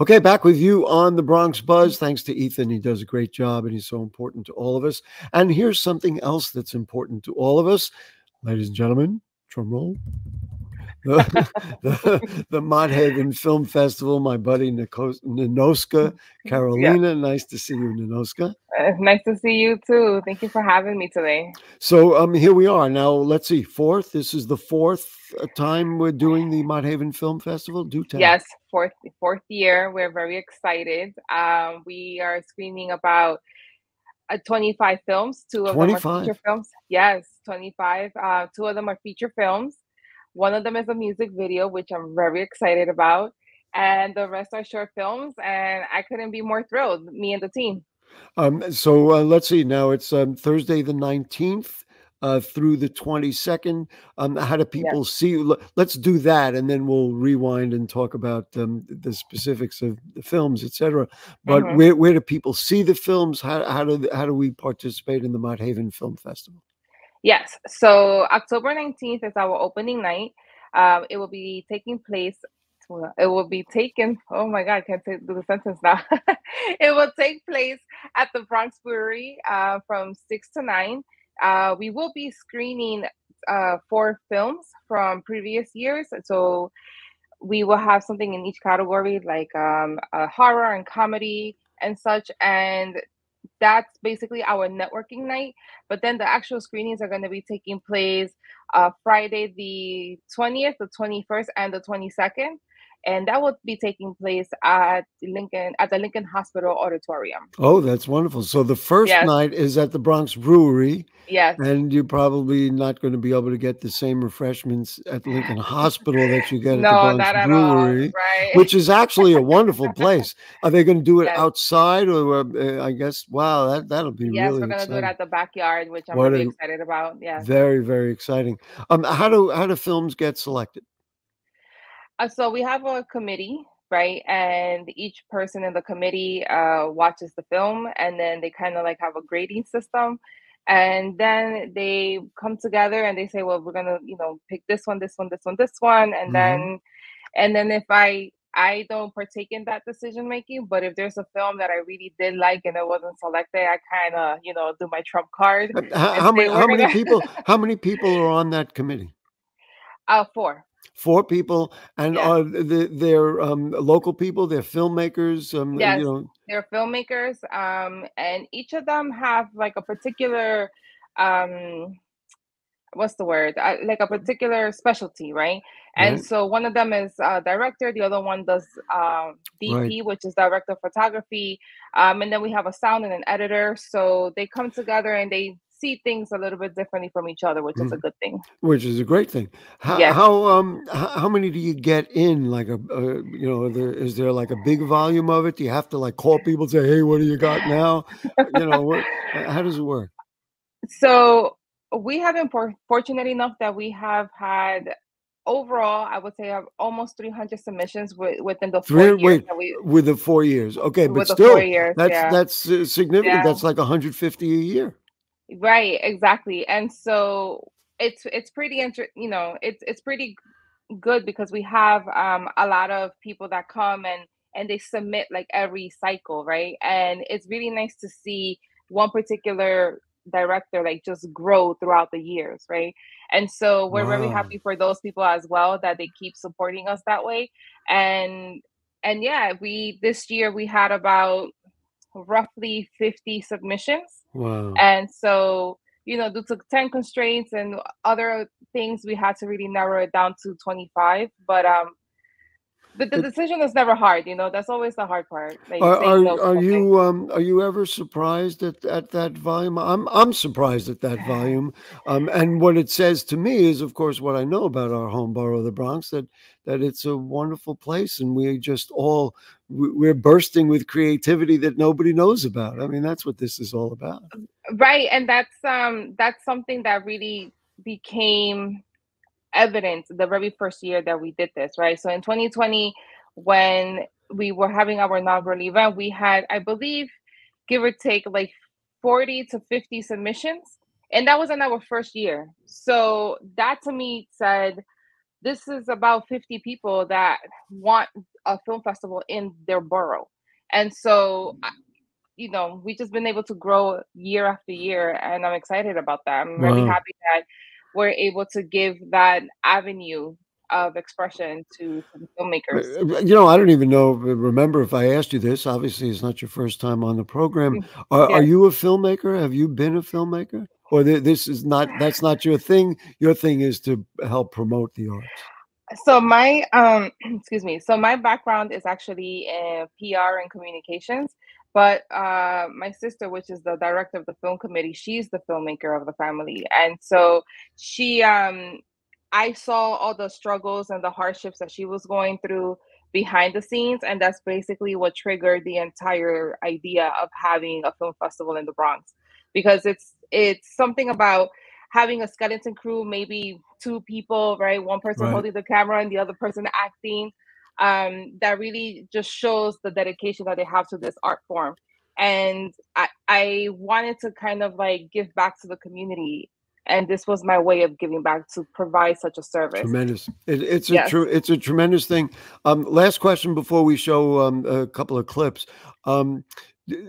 Okay, back with you on the Bronx Buzz. Thanks to Ethan. He does a great job and he's so important to all of us. And here's something else that's important to all of us. Ladies and gentlemen, drum roll. The, the, the Mott Haven Film Festival, my buddy Nikos, Ninoska Carolina. Yeah. Nice to see you, Ninoska. Uh, nice to see you too. Thank you for having me today. So um, here we are now. Let's see, fourth. This is the fourth uh, time we're doing the Mott Haven Film Festival. Do tell. Yes, fourth fourth year. We're very excited. Um, we are screening about uh, 25 films. Two of 25. them are feature films. Yes, 25. Uh, two of them are feature films. One of them is a music video, which I'm very excited about. And the rest are short films. And I couldn't be more thrilled, me and the team. Um, so uh, let's see. Now it's um, Thursday the 19th uh, through the 22nd. Um, how do people yes. see? Let's do that, and then we'll rewind and talk about um, the specifics of the films, etc. But mm-hmm. where, where do people see the films? How, how do how do we participate in the Mott Haven Film Festival? Yes, so October 19th is our opening night. Um, it will be taking place it will be taken. Oh my God, I can't say, do the sentence now. it will take place at the Bronx Brewery uh, from six to nine. Uh, we will be screening uh, four films from previous years. So we will have something in each category, like um, horror and comedy and such. And that's basically our networking night. But then the actual screenings are going to be taking place uh, Friday, the 20th, the 21st, and the 22nd and that will be taking place at Lincoln at the Lincoln Hospital Auditorium. Oh, that's wonderful! So the first yes. night is at the Bronx Brewery. Yes, and you're probably not going to be able to get the same refreshments at Lincoln Hospital that you get no, at the Bronx Brewery, all, right? which is actually a wonderful place. Are they going to do it yes. outside, or uh, I guess? Wow, that that'll be yes, really. Yes, we're going to do it at the backyard, which I'm what really a, excited about. Yeah, very very exciting. Um, how do how do films get selected? Uh, so we have a committee, right? And each person in the committee uh, watches the film, and then they kind of like have a grading system. And then they come together and they say, "Well, we're gonna, you know, pick this one, this one, this one, this one," and mm-hmm. then, and then if I I don't partake in that decision making, but if there's a film that I really did like and it wasn't selected, I kind of, you know, do my trump card. How, how many? How many people? How many people are on that committee? Uh, four four people and yeah. are the, they're um, local people they're filmmakers um, yes, you know they're filmmakers um, and each of them have like a particular um, what's the word uh, like a particular specialty right and right. so one of them is a director the other one does uh, dp right. which is director of photography um, and then we have a sound and an editor so they come together and they see things a little bit differently from each other, which mm. is a mm. good thing. Which is a great thing. How, yes. how um how many do you get in? Like a uh, you know, there, is there like a big volume of it? Do you have to like call people and say, "Hey, what do you got now?" you know, what, how does it work? So we have been fortunate enough that we have had overall, I would say have almost 300 submissions within the four Three, years. Wait, with the four years, okay, but still, years, that's yeah. that's uh, significant. Yeah. That's like 150 a year. Right, exactly. And so it's it's pretty inter- you know, it's it's pretty good because we have um a lot of people that come and and they submit like every cycle, right? And it's really nice to see one particular director like just grow throughout the years, right? And so we're wow. very happy for those people as well that they keep supporting us that way. And and yeah, we this year we had about roughly 50 submissions. Wow. And so, you know, due to 10 constraints and other things, we had to really narrow it down to 25. But um but the decision is never hard, you know. That's always the hard part. Like are, are, no are you um are you ever surprised at, at that volume? I'm I'm surprised at that volume. Um and what it says to me is of course what I know about our home borough, the Bronx, that that it's a wonderful place and we just all we're bursting with creativity that nobody knows about. I mean, that's what this is all about. Right. And that's um that's something that really became evidence the very first year that we did this, right? So in 2020, when we were having our inaugural event, we had, I believe, give or take like 40 to 50 submissions. And that was in our first year. So that to me said, this is about 50 people that want a film festival in their borough. And so, you know, we've just been able to grow year after year, and I'm excited about that. I'm wow. really happy that we're able to give that avenue of expression to, filmmakers. Uh, uh, you know, I don't even know. Remember if I asked you this? Obviously, it's not your first time on the program. Mm, are, are you a filmmaker? Have you been a filmmaker? Or th- this is not? That's not your thing. Your thing is to help promote the arts. So my um, excuse me. So my background is actually in PR and communications. But uh, my sister, which is the director of the film committee, she's the filmmaker of the family, and so she um I saw all the struggles and the hardships that she was going through behind the scenes and that's basically what triggered the entire idea of having a film festival in the Bronx. Because it's it's something about having a skeleton crew maybe two people right? One person right. holding the camera and the other person acting um, that really just shows the dedication that they have to this art form and I, I wanted to kind of like give back to the community and this was my way of giving back to provide such a service. Tremendous! It, it's yes. a true, it's a tremendous thing. Um, last question before we show um, a couple of clips. Um,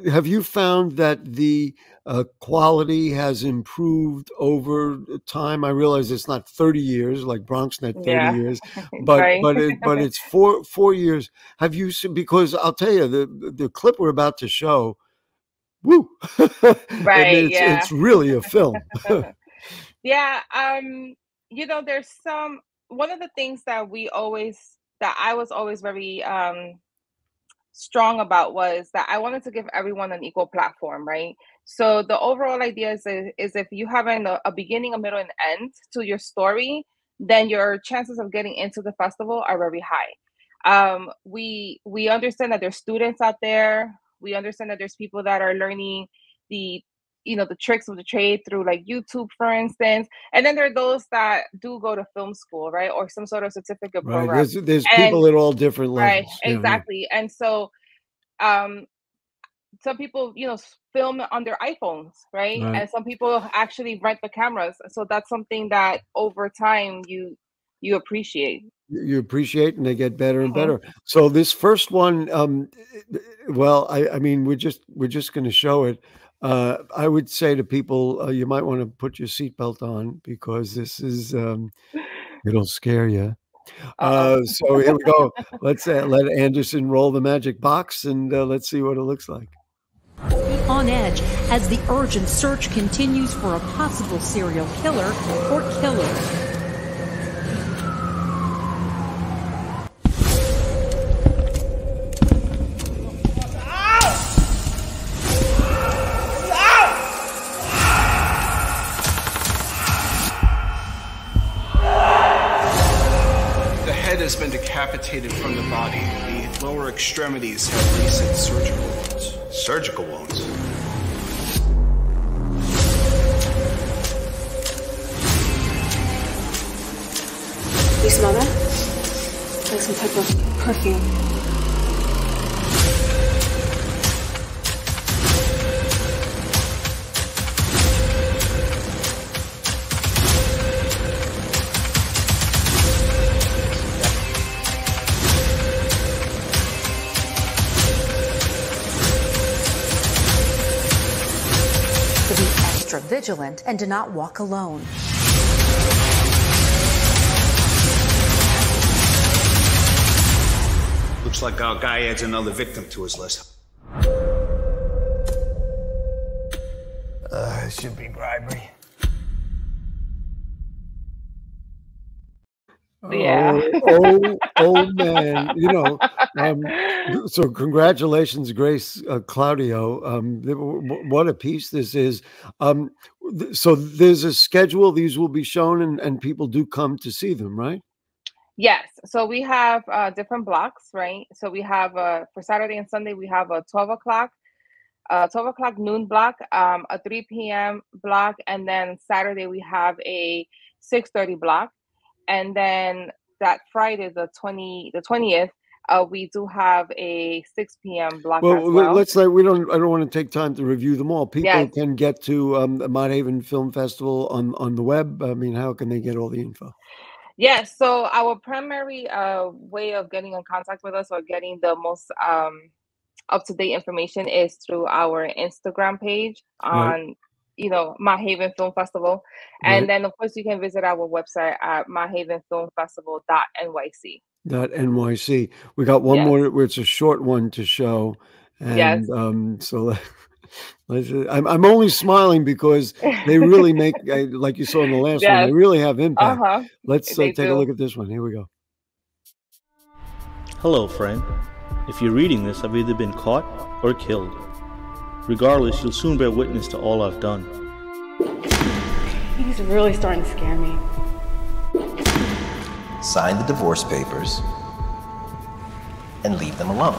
have you found that the uh, quality has improved over time? I realize it's not 30 years like BronxNet 30 yeah. years, but right. but it, but it's four four years. Have you because I'll tell you the the clip we're about to show. Woo! right. it's, yeah. it's really a film. Yeah, um, you know, there's some one of the things that we always that I was always very um strong about was that I wanted to give everyone an equal platform, right? So the overall idea is is if you have an, a beginning, a middle, and end to your story, then your chances of getting into the festival are very high. Um, we we understand that there's students out there. We understand that there's people that are learning the you know the tricks of the trade through like youtube for instance and then there are those that do go to film school right or some sort of certificate right. program there's, there's and, people at all different levels right exactly and so um some people you know film on their iphones right? right and some people actually rent the cameras so that's something that over time you you appreciate you appreciate and they get better and mm-hmm. better so this first one um well i i mean we're just we're just going to show it uh, I would say to people, uh, you might want to put your seatbelt on because this is um, it'll scare you. Uh, so here we go. Let's uh, let Anderson roll the magic box and uh, let's see what it looks like. On edge as the urgent search continues for a possible serial killer or killers. Decapitated from the body. The lower extremities have recent surgical wounds. Surgical wounds? You smell that? Like some type of perfume. Vigilant and do not walk alone. Looks like our guy adds another victim to his list. Uh, it should be bribery. Yeah. Oh, oh, oh, man. You know, um, so congratulations, Grace uh, Claudio. Um, what a piece this is. Um, so there's a schedule. These will be shown, and, and people do come to see them, right? Yes. So we have uh, different blocks, right? So we have uh, for Saturday and Sunday, we have a 12 o'clock, uh, 12 o'clock noon block, um, a 3 p.m. block, and then Saturday we have a 6:30 block and then that Friday, the twenty, the twentieth, uh, we do have a 6 p.m. block. Well, well, let's say we don't. I don't want to take time to review them all. People yes. can get to um, the Mott Haven Film Festival on on the web. I mean, how can they get all the info? Yes. So our primary uh, way of getting in contact with us or getting the most um, up to date information is through our Instagram page on. Right. You know, Mott Haven Film Festival. And Right. then, of course, you can visit our website at motthavenfilmfestival.nyc. Dot NYC. We got one Yes. more where it's a short one to show. And Yes. um, so let- let's, I'm, I'm only smiling because they really make, uh, like you saw in the last one, they really have impact. Uh-huh. Let's uh, They take a look at this one. Here we go. Hello, friend. If you're reading this, I've either been caught or killed. Regardless, you'll soon bear witness to all I've done. He's really starting to scare me. Sign the divorce papers, and leave them alone.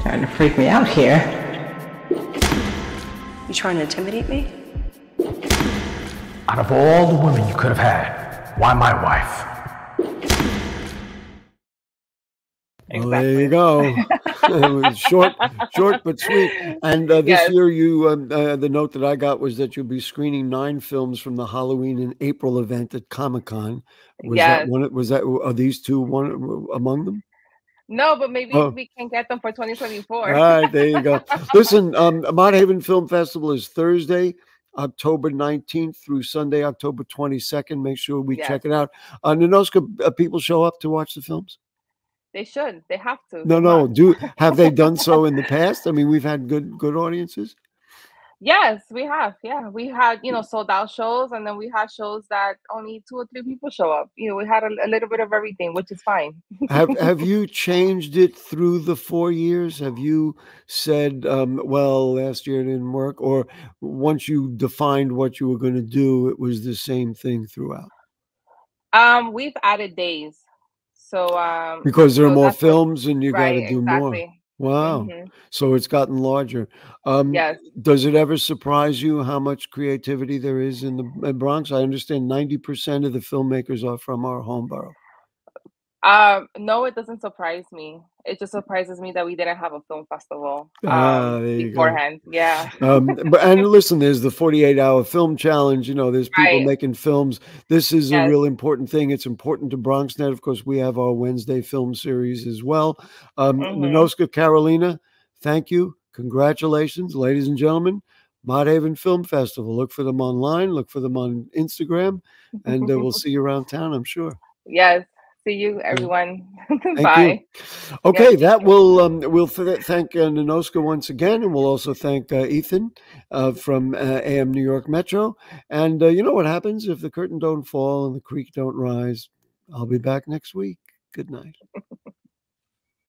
Starting to freak me out here. You trying to intimidate me? Out of all the women you could have had, why my wife? Well, there you go. It was short, short but sweet. And uh, this Yes. year, you um, uh, the note that I got was that you'll be screening nine films from the Halloween and April event at Comic Con. Was that one? Was that are these two one among them? No, but maybe Oh. we can get them for 2024. All right, there you go. Listen, um, Haven Film Festival is Thursday, October 19th through Sunday, October 22nd. Make sure we Yes. check it out. Uh, Ninoska, uh, people show up to watch the films? They should. They have to. No, no. Do have they done so in the past? I mean, we've had good good audiences. Yes, we have. Yeah, we had you know sold out shows, and then we had shows that only two or three people show up. You know, we had a, a little bit of everything, which is fine. have have you changed it through the four years? Have you said, um, well, last year it didn't work, or once you defined what you were going to do, it was the same thing throughout? Um, we've added days, so um, Because there are more what- films and you got to do more. exactly. Wow. Mhm. So it's gotten larger. Um, Yes. Does it ever surprise you how much creativity there is in the uh, Bronx? I understand 90% of the filmmakers are from our home borough. Um, no, it doesn't surprise me. It just surprises me that we didn't have a film festival um, Ah, you go. beforehand. Yeah. Um, but and listen, there's the 48 hour film challenge. You know, there's people Right. making films. This is a real important thing. It's important to BronxNet. Of course, we have our Wednesday film series as well. Um, Mhm. Ninoska Carolina, thank you. Congratulations, ladies and gentlemen. Mott Haven Film Festival. Look for them online. Look for them on Instagram, and uh, we'll see you around town. I'm sure. Yes. See you, everyone. Thank Bye. you. Okay, that will um, we'll th- thank uh, Ninoska once again, and we'll also thank uh, Ethan uh, from uh, AM New York Metro. And uh, you know what happens if the curtain don't fall and the creek don't rise? I'll be back next week. Good night.